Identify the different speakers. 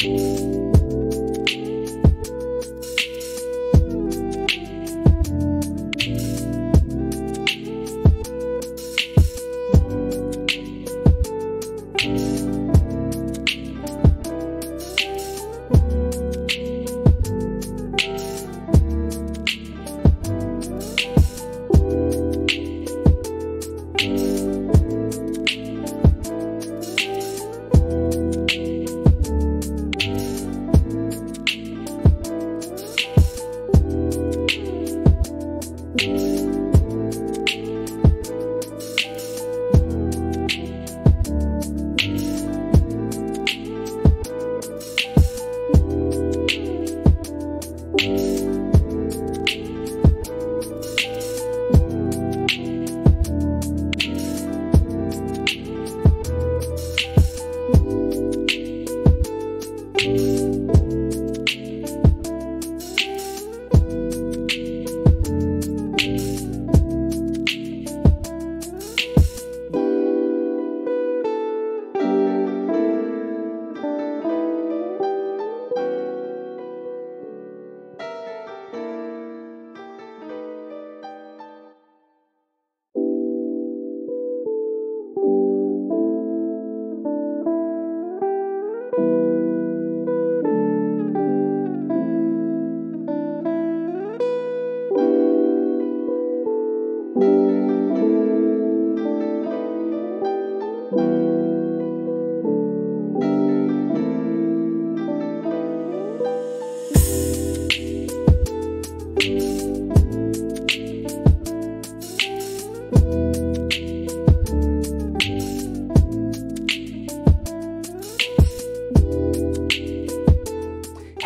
Speaker 1: Thank you.